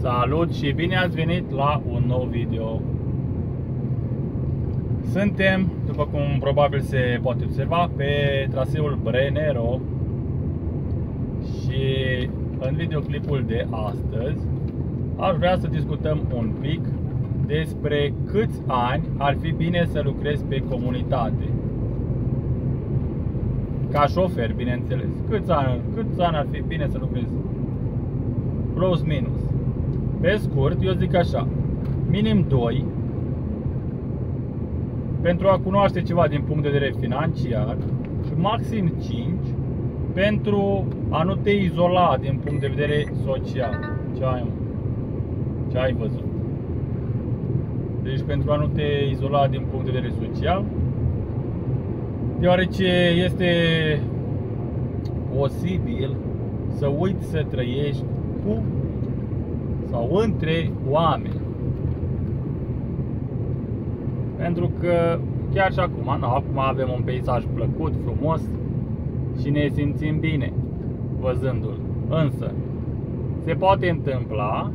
Salut și bine ați venit la un nou video Suntem, după cum probabil se poate observa, pe traseul Brennero Și în videoclipul de astăzi Aș vrea să discutăm un pic despre câți ani ar fi bine să lucrezi pe comunitate ca șofer, bineînțeles. Câți ani, câți ani ar fi bine să lucrezi? Plus minus. Pe scurt, eu zic așa, minim 2 pentru a cunoaște ceva din punct de vedere financiar și maxim 5 pentru a nu te izola din punct de vedere social. Ce ai, Ce ai văzut? Deci pentru a nu te izola din punct de vedere social, deoarece este posibil să uiți să trăiești cu sau între oameni. Pentru că chiar și acum, nu, acum avem un peisaj plăcut, frumos și ne simțim bine văzându-l. Însă, se poate întâmpla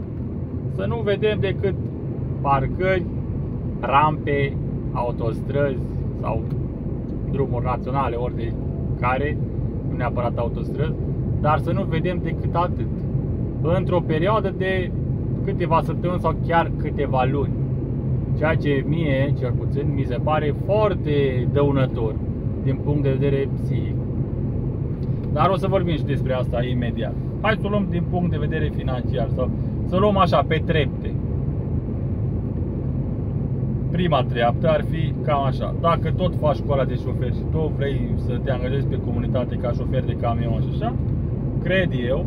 să nu vedem decât parcări, rampe, autostrăzi sau drumuri naționale, ori de care, nu neapărat autostrăzi, dar să nu vedem decât atât. Într-o perioadă de câteva săptămâni sau chiar câteva luni. Ceea ce mie, cel puțin, mi se pare foarte dăunător din punct de vedere psihic. Dar o să vorbim și despre asta imediat. Hai să o luăm din punct de vedere financiar sau să luăm așa pe trepte. Prima treaptă ar fi cam așa. Dacă tot faci școala de șofer și tot vrei să te angajezi pe comunitate ca șofer de camion și așa, cred eu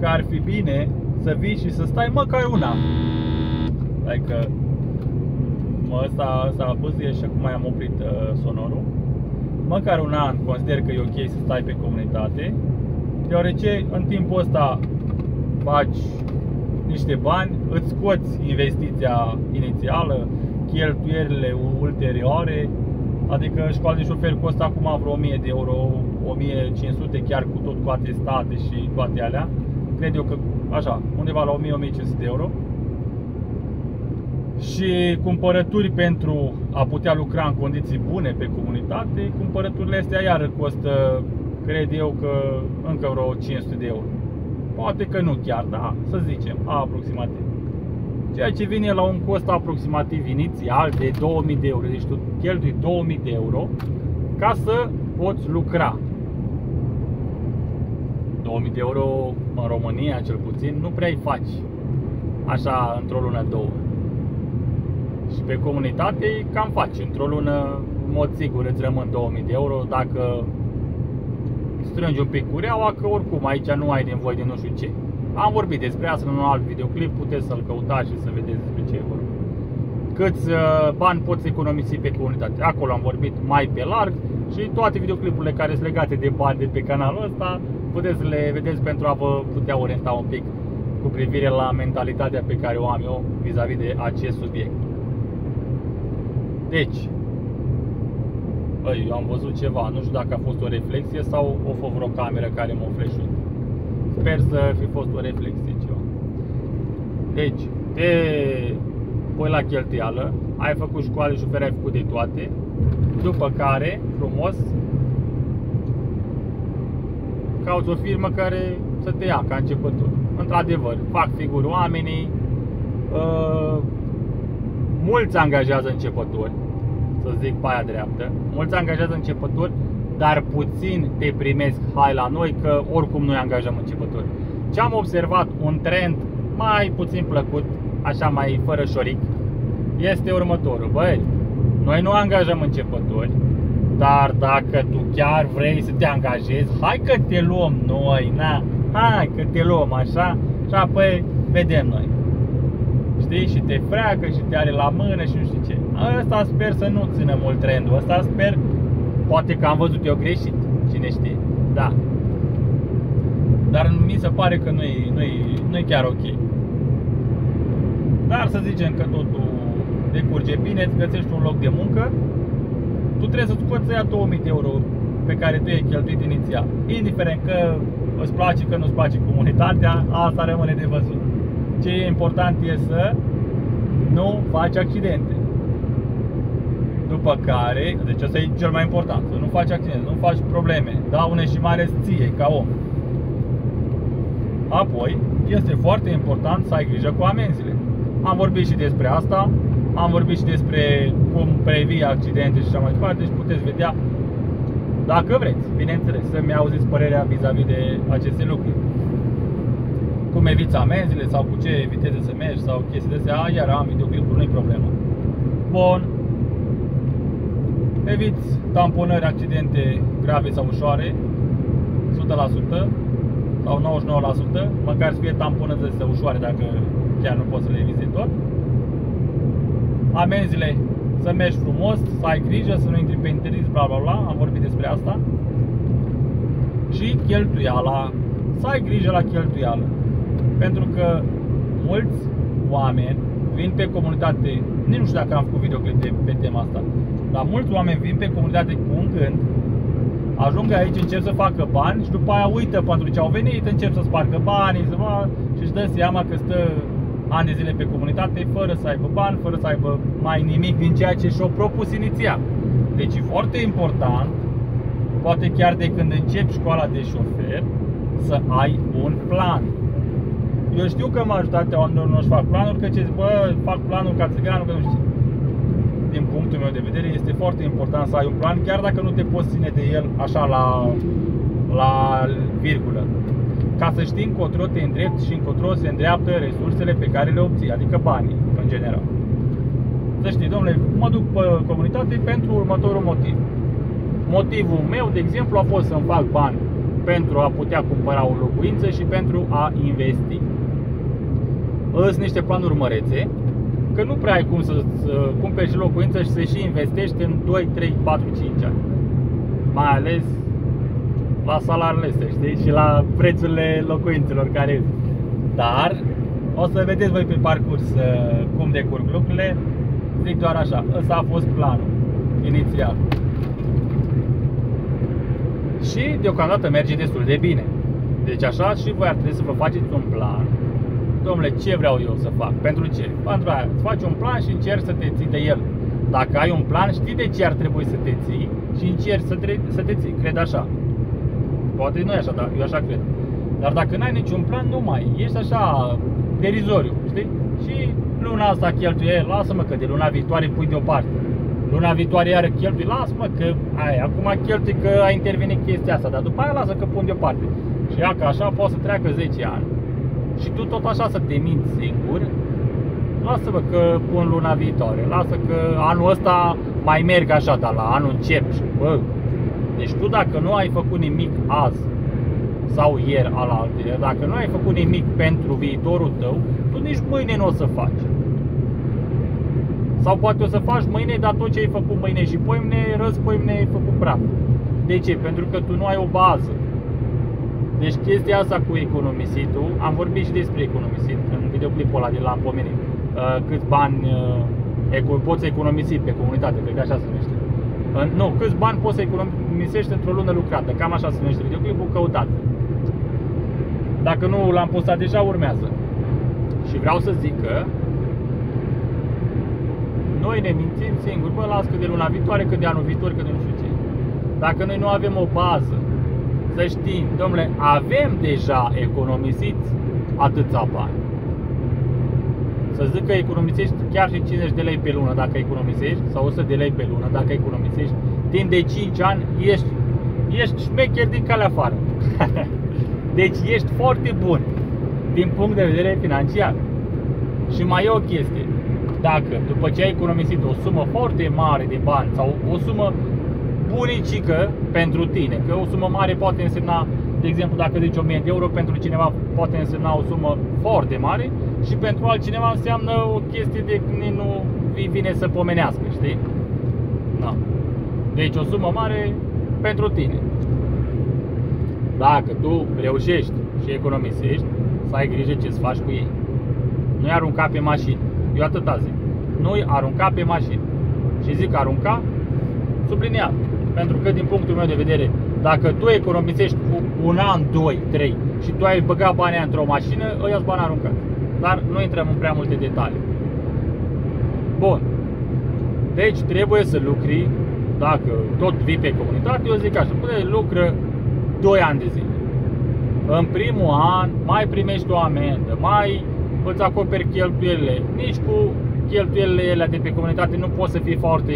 că ar fi bine să vii și să stai măcar un an. Adică mă, ăsta, ăsta bâzie și acum am oprit uh, sonorul. Măcar un an consider că e ok să stai pe comunitate, deoarece în timpul ăsta faci niște bani, îți scoți investiția inițială, cheltuielile ulterioare, adică școala de șofer costă acum vreo 1000 de euro, 1500 chiar cu tot cu atestate și toate alea. Cred eu că așa, undeva la 1000-1500 de euro. Și cumpărături pentru a putea lucra în condiții bune pe comunitate, cumpărăturile astea iară costă, cred eu că încă vreo 500 de euro. Poate că nu chiar, da, să zicem, aproximativ. Ceea ce vine la un cost aproximativ inițial de 2000 de euro. Deci tu cheltui 2000 de euro ca să poți lucra 2000 de euro în România, cel puțin, nu prea îi faci așa într-o lună, două. Și pe comunitate cam faci. Într-o lună, în mod sigur, îți rămân 2000 de euro dacă strângi un pic cureaua, că oricum aici nu ai nevoie de nu știu ce. Am vorbit despre asta în un alt videoclip, puteți să-l căutați și să vedeți despre ce e vorba. Câți uh, bani poți economisi pe comunitate. Acolo am vorbit mai pe larg și toate videoclipurile care sunt legate de bani de pe canalul ăsta puteți să le vedeți pentru a vă putea orienta un pic cu privire la mentalitatea pe care o am eu vis-a-vis -vis de acest subiect. Deci, băi, eu am văzut ceva, nu știu dacă a fost o reflexie sau o fost vreo cameră care m-a fleșut. Sper să fi fost o reflexie ceva. Deci, te pui la cheltuială, ai făcut școală, șofer, ai făcut de toate, după care, frumos, cauți o firmă care să te ia ca începător. Într-adevăr, fac figuri oamenii, uh, mulți angajează începători, să zic pe aia dreaptă, mulți angajează începători, dar puțin te primesc, hai la noi, că oricum noi angajăm începători. Ce am observat, un trend mai puțin plăcut, așa mai fără șoric, este următorul. Băi, noi nu angajăm începători, dar dacă tu chiar vrei să te angajezi, hai că te luăm noi, na, hai că te luăm așa și apoi vedem noi. Știi? Și te freacă și te are la mână și nu știu ce. Asta sper să nu țină mult trendul. Asta sper, poate că am văzut eu greșit, cine știe. Da. Dar mi se pare că nu-i, nu-i, nu-i chiar ok. Dar să zicem că totul decurge bine, îți găsești un loc de muncă tu trebuie să scoți aia 2000 de euro pe care tu ai cheltuit inițial. Indiferent că îți place, că nu-ți place comunitatea, asta rămâne de văzut. ce e important e să nu faci accidente. După care, deci asta e cel mai important, să nu faci accidente, să nu faci probleme, daune și mare ție ca om. Apoi, este foarte important să ai grijă cu amenziile. Am vorbit și despre asta, am vorbit și despre cum previi accidente și așa mai departe, deci puteți vedea dacă vreți, bineînțeles, să-mi auziți părerea vis-a-vis de aceste lucruri. Cum eviți amenziile sau cu ce viteze să mergi sau chestii de astea, iar am videoclipuri, nu-i problemă. Bun. Eviți tamponări, accidente grave sau ușoare, 100% sau 99%, măcar să fie tamponări astea ușoare dacă chiar nu poți să le eviți tot. Amenziile să mergi frumos, să ai grijă, să nu intri pe interis, bla bla bla, am vorbit despre asta. Și cheltuiala, să ai grijă la cheltuială. Pentru că mulți oameni vin pe comunitate, nici nu știu dacă am făcut videoclip de, pe tema asta, dar mulți oameni vin pe comunitate cu un gând, ajung aici, încep să facă bani și după aia uită pentru ce au venit, încep să spargă banii, să și își dă seama că stă ani de zile pe comunitate fără să aibă bani, fără să aibă mai nimic din ceea ce și-au propus inițial. Deci e foarte important, poate chiar de când începi școala de șofer, să ai un plan. Eu știu că majoritatea oamenilor nu-și fac planuri, că ce zic, bă, fac planul ca țiganul, că nu știu. Din punctul meu de vedere, este foarte important să ai un plan, chiar dacă nu te poți ține de el așa la, la virgulă ca să știi încotro te îndrept și încotro se îndreaptă resursele pe care le obții, adică banii, în general. Să știi, domnule, mă duc pe comunitate pentru următorul motiv. Motivul meu, de exemplu, a fost să-mi fac bani pentru a putea cumpăra o locuință și pentru a investi. Sunt niște planuri mărețe, că nu prea ai cum să, să cumperi și locuință și să și investești în 2, 3, 4, 5 ani. Mai ales la salariile astea, știi? Și la prețurile locuințelor care Dar o să vedeți voi pe parcurs uh, cum decurg lucrurile. Zic doar așa, ăsta a fost planul inițial. Și deocamdată merge destul de bine. Deci așa și voi ar trebui să vă faceți un plan. Domnule, ce vreau eu să fac? Pentru ce? Pentru aia, îți faci un plan și încerci să te ții de el. Dacă ai un plan, știi de ce ar trebui să te ții și încerci să te, să te ții. Cred așa. Poate nu e așa, dar eu așa cred. Dar dacă n-ai niciun plan, nu mai. Ești așa derizoriu, știi? Și luna asta cheltuie, lasă-mă că de luna viitoare pui deoparte. Luna viitoare iară cheltui, lasă-mă că ai, acum cheltui că a intervenit chestia asta, dar după aia lasă că pun deoparte. Și ia că așa poate să treacă 10 ani și tu tot așa să te minți singur, lasă-mă că pun luna viitoare, lasă că anul ăsta mai merg așa, dar la anul încep și bă, deci tu dacă nu ai făcut nimic azi sau ieri al altele, dacă nu ai făcut nimic pentru viitorul tău, tu nici mâine nu o să faci. Sau poate o să faci mâine, dar tot ce ai făcut mâine și poimne, răz poimne ai făcut praf. De ce? Pentru că tu nu ai o bază. Deci chestia asta cu economisitul, am vorbit și despre economisit în videoclipul ăla de la pomenit. Uh, câți bani uh, poți economisi pe comunitate, cred că așa se numește. Uh, nu, câți bani poți să economisești într-o lună lucrată. Cam așa se numește videoclipul, căutați. Dacă nu l-am postat deja, urmează. Și vreau să zic că noi ne mințim singuri, bă, las că de luna viitoare, că de anul viitor, că de nu știu ce. Dacă noi nu avem o bază, să știm, domnule, avem deja economisit atâția bani. Să zic că economisești chiar și 50 de lei pe lună dacă economisești, sau 100 de lei pe lună dacă economisești, timp de 5 ani ești, ești șmecher din calea afară. deci ești foarte bun din punct de vedere financiar. Și mai e o chestie. Dacă după ce ai economisit o sumă foarte mare de bani sau o sumă bunicică pentru tine, că o sumă mare poate însemna, de exemplu, dacă zici 1000 de euro, pentru cineva poate însemna o sumă foarte mare și pentru altcineva înseamnă o chestie de nu vine să pomenească, știi? Da. Deci o sumă mare pentru tine. Dacă tu reușești și economisești, să ai grijă ce să faci cu ei. Nu-i arunca pe mașini. Eu atâta zic. Nu-i arunca pe mașini. Și zic arunca subliniat. Pentru că din punctul meu de vedere, dacă tu economisești un an, doi, trei și tu ai băgat banii într-o mașină, îi bani aruncați. Dar nu intrăm în prea multe detalii. Bun. Deci trebuie să lucri, dacă tot vii pe comunitate, eu zic așa, până lucră 2 ani de zile. În primul an mai primești o amendă, mai îți acoperi cheltuielile. Nici cu cheltuielile ele de pe comunitate nu poți să fii foarte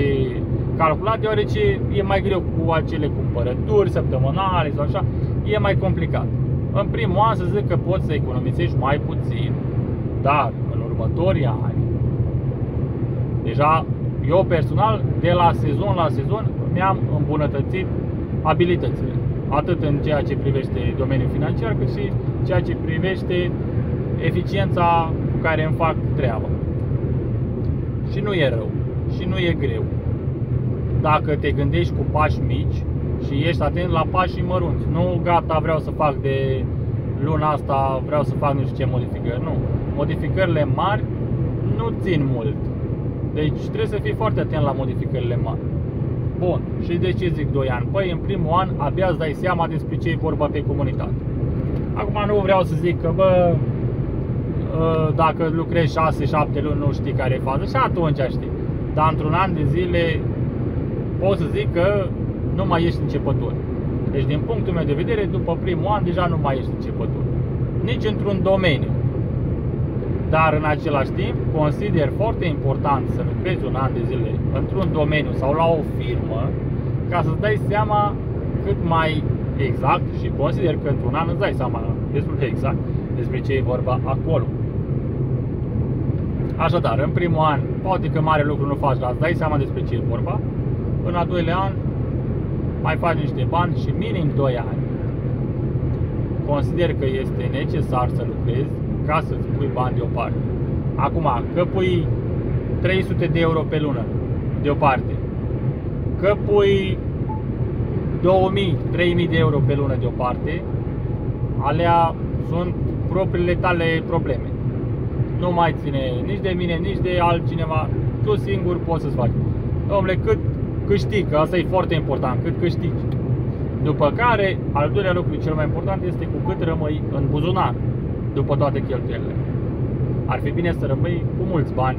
calculat, deoarece e mai greu cu acele cumpărături săptămânale sau așa, e mai complicat. În primul an să zic că poți să economisești mai puțin, dar în următorii ani, deja eu personal, de la sezon la sezon, mi-am îmbunătățit abilitățile. Atât în ceea ce privește domeniul financiar, cât și ceea ce privește eficiența cu care îmi fac treaba. Și nu e rău, și nu e greu. Dacă te gândești cu pași mici și ești atent la pașii mărunți, nu gata, vreau să fac de luna asta, vreau să fac nu știu ce modificări, nu. Modificările mari nu țin mult. Deci trebuie să fii foarte atent la modificările mari. Bun, și de ce zic 2 ani? Păi în primul an abia îți dai seama despre ce e vorba pe comunitate. Acum nu vreau să zic că, bă, ă, dacă lucrezi 6-7 luni nu știi care e faza și atunci știi. Dar într-un an de zile pot să zic că nu mai ești începător. Deci din punctul meu de vedere, după primul an deja nu mai ești începător. Nici într-un domeniu. Dar în același timp consider foarte important să lucrezi un an de zile într-un domeniu sau la o firmă ca să-ți dai seama cât mai exact și consider că într-un an îți dai seama destul de exact despre ce e vorba acolo. Așadar, în primul an, poate că mare lucru nu faci, dar îți dai seama despre ce e vorba. În al doilea an, mai faci niște bani și minim 2 ani consider că este necesar să lucrezi ca să-ți pui bani deoparte. Acum, că pui 300 de euro pe lună deoparte, că pui 2000, 3000 de euro pe lună deoparte, alea sunt propriile tale probleme. Nu mai ține nici de mine, nici de altcineva. Tu singur poți să-ți faci. Domnule, cât câștigi, că asta e foarte important, cât câștigi. După care, al doilea lucru cel mai important este cu cât rămâi în buzunar după toate cheltuielile. Ar fi bine să rămâi cu mulți bani,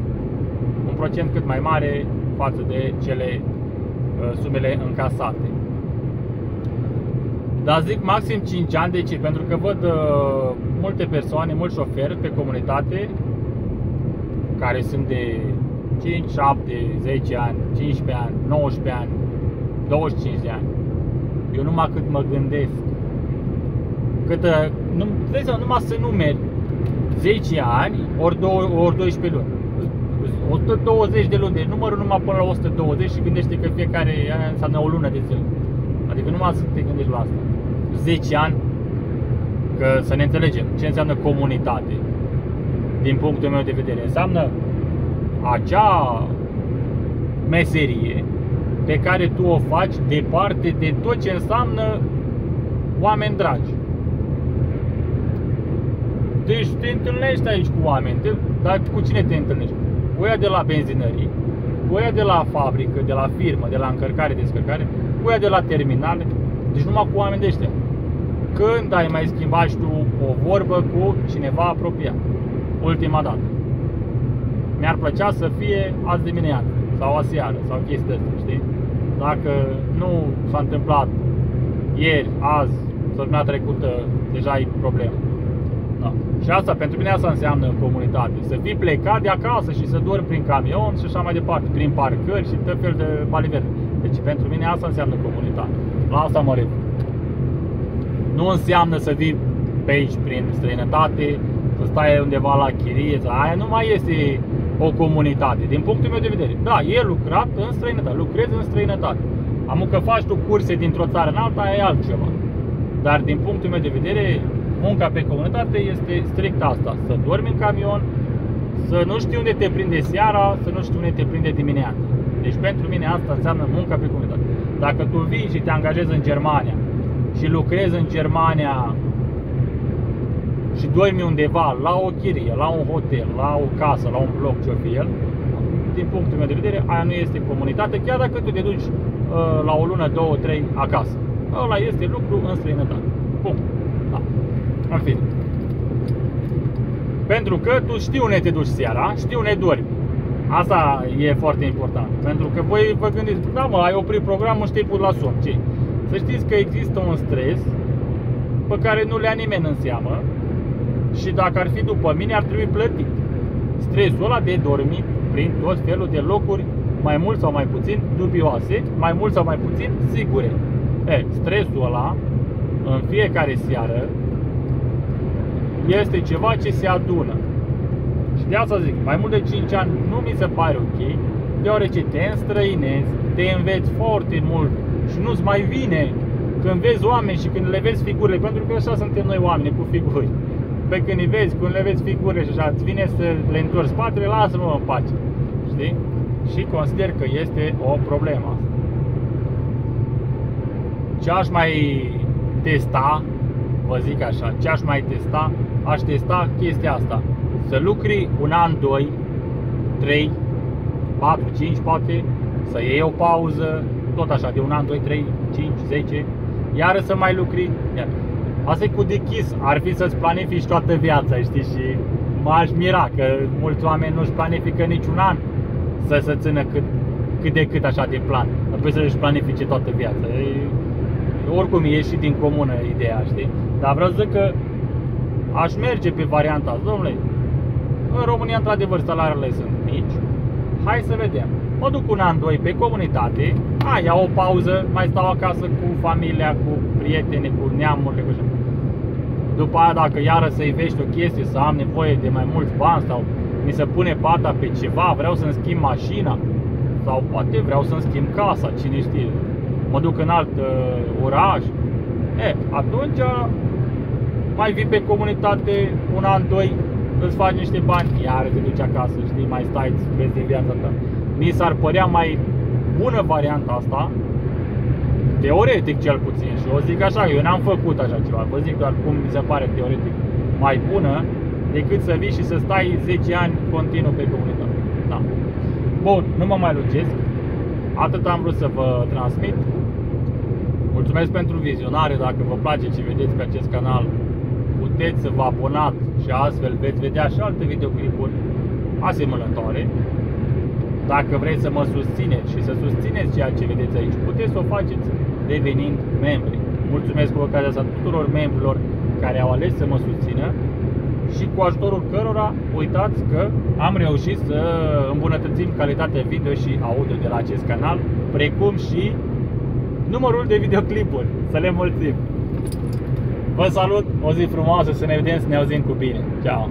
un procent cât mai mare față de cele uh, sumele încasate. Dar zic maxim 5 ani, de ce? Pentru că văd uh, multe persoane, mulți șoferi pe comunitate care sunt de 5, 7, 10 ani, 15 ani, 19 ani, 25 de ani. Eu numai cât mă gândesc cât, uh, nu, vezi, numai să numeri 10 ani ori, 2, ori 12 luni. 120 de luni, deci numărul numai până la 120 și gândește că fiecare an înseamnă o lună de zile. Adică numai să te gândești la asta. 10 ani Că să ne înțelegem, ce înseamnă comunitate Din punctul meu de vedere. Înseamnă acea meserie pe care tu o faci departe de tot ce înseamnă oameni dragi. Deci te întâlnești aici cu oameni, te, dar cu cine te întâlnești? Cu ea de la benzinării, cu ea de la fabrică, de la firmă, de la încărcare, descărcare, cu ea de la terminal, deci numai cu oameni de ăștia. Când ai mai schimbat și tu o vorbă cu cineva apropiat? Ultima dată. Mi-ar plăcea să fie azi dimineață sau aseară sau chestia asta, știi? Dacă nu s-a întâmplat ieri, azi, săptămâna trecută, deja e problemă. Da. Și asta, pentru mine asta înseamnă comunitate. Să fii plecat de acasă și să dormi prin camion și așa mai departe, prin parcări și tot fel de balivere. Deci pentru mine asta înseamnă comunitate. La asta mă refer. Nu înseamnă să vii pe aici prin străinătate, să stai undeva la chirie, aia nu mai este o comunitate, din punctul meu de vedere. Da, e lucrat în străinătate, lucrezi în străinătate. Am că faci tu curse dintr-o țară în alta, e altceva. Dar din punctul meu de vedere, munca pe comunitate este strict asta. Să dormi în camion, să nu știi unde te prinde seara, să nu știi unde te prinde dimineața. Deci pentru mine asta înseamnă munca pe comunitate. Dacă tu vii și te angajezi în Germania și lucrezi în Germania și dormi undeva la o chirie, la un hotel, la o casă, la un bloc, ce-o fi el, din punctul meu de vedere, aia nu este comunitate, chiar dacă tu te duci uh, la o lună, două, trei acasă. Ăla este lucru în străinătate. Punct. Da. În fine. Pentru că tu știi unde te duci seara, știi unde dormi. Asta e foarte important. Pentru că voi vă gândiți, da mă, ai oprit programul și te-ai pus la somn. Ce? Să știți că există un stres pe care nu le ia nimeni în seamă și dacă ar fi după mine ar trebui plătit. Stresul ăla de dormit prin tot felul de locuri, mai mult sau mai puțin dubioase, mai mult sau mai puțin sigure. E, stresul ăla, în fiecare seară, este ceva ce se adună. Și de asta zic, mai mult de 5 ani nu mi se pare ok, deoarece te înstrăinezi, te înveți foarte mult și nu-ți mai vine când vezi oameni și când le vezi figurile, pentru că așa suntem noi oameni cu figuri. Pe când îi vezi, când le vezi figurile și așa, îți vine să le întorci spatele, lasă-mă în pace. Știi? Și consider că este o problemă Ce aș mai testa, vă zic așa, ce aș mai testa, aș testa chestia asta. Să lucri un an, doi, trei, patru, cinci poate, să iei o pauză, tot așa, de un an, 2, 3, 5, 10, iară să mai lucri. Iar. Asta e cu dichis, ar fi să-ți planifici toată viața, știi, și m-aș mira că mulți oameni nu-și planifică niciun an să se țină cât, cât de cât așa de plan, apoi să-și planifice toată viața. E, oricum e și din comună ideea, știi? Dar vreau să zic că aș merge pe varianta asta, domnule, în România, într-adevăr, salariile sunt mici, hai să vedem. Mă duc un an, doi pe comunitate, a, iau o pauză, mai stau acasă cu familia, cu prieteni, cu neamurile, cu așa. După aia, dacă iară să vești o chestie, să am nevoie de mai mulți bani sau mi se pune pata pe ceva, vreau să-mi schimb mașina sau poate vreau să-mi schimb casa, cine știe, mă duc în alt uh, oraș, e, atunci mai vii pe comunitate un an, doi, îți faci niște bani, iar te duci acasă, știi, mai stai, vezi de viața ta mi s-ar părea mai bună varianta asta, teoretic cel puțin, și o zic așa, eu n-am făcut așa ceva, vă zic doar cum mi se pare teoretic mai bună, decât să vii și să stai 10 ani continuu pe comunitate. Da. Bun, nu mă mai lungesc, atât am vrut să vă transmit. Mulțumesc pentru vizionare, dacă vă place ce vedeți pe acest canal, puteți să vă abonați și astfel veți vedea și alte videoclipuri asemănătoare. Dacă vreți să mă susțineți și să susțineți ceea ce vedeți aici, puteți să o faceți devenind membri. Mulțumesc cu ocazia asta tuturor membrilor care au ales să mă susțină și cu ajutorul cărora, uitați că am reușit să îmbunătățim calitatea video și audio de la acest canal, precum și numărul de videoclipuri. Să le mulțim! Vă salut, o zi frumoasă, să ne vedem, să ne auzim cu bine. Ciao!